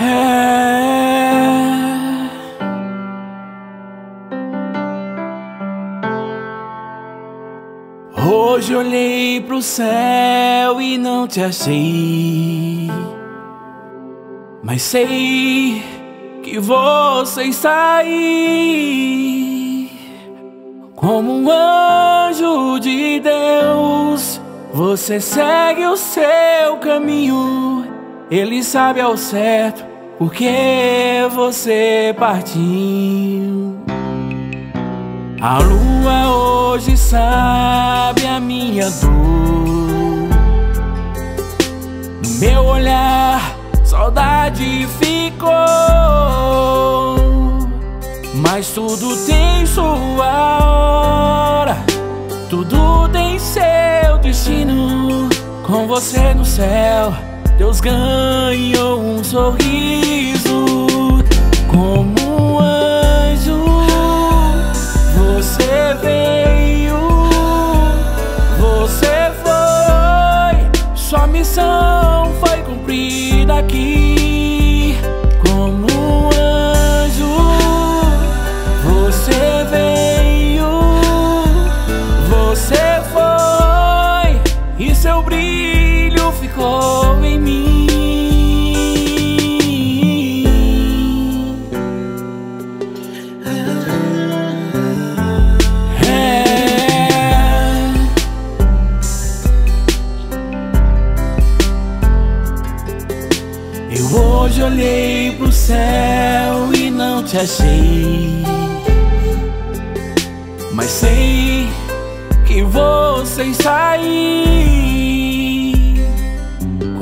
É. Hoje olhei pro céu e não te achei. Mas sei que você está. Como um anjo de Deus, você segue o seu caminho. Ele sabe ao certo porque você partiu. A lua hoje sabe a minha dor. No meu olhar, saudade ficou. Mas tudo tem você no céu, Deus ganhou um sorriso. Como um anjo, você veio, você foi, sua missão foi cumprida aqui. Olhei pro céu e não te achei. Mas sei que você aí.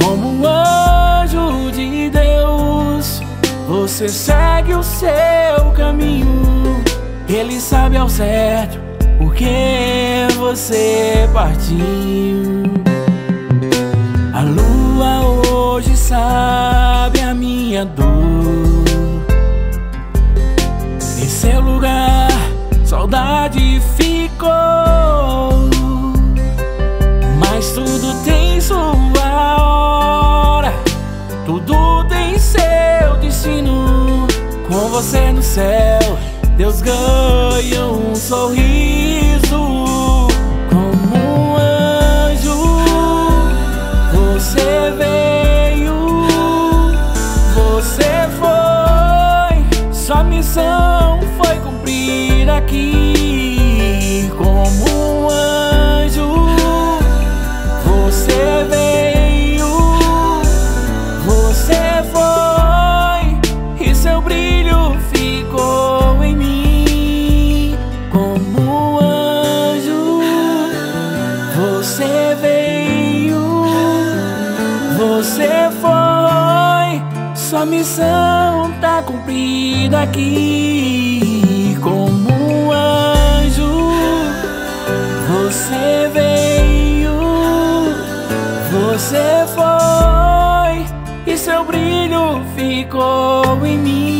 Como um anjo de Deus, você segue o seu caminho. Ele sabe ao certo porque você partiu. A lua hoje sabe dor. Em seu lugar, saudade ficou. Mas tudo tem sua hora, tudo tem seu destino. Com você no céu, Deus ganha um sorriso. Aqui. Como um anjo, você veio, você foi, e seu brilho ficou em mim. Como um anjo, você veio, você foi, sua missão tá cumprida aqui. Você foi e seu brilho ficou em mim.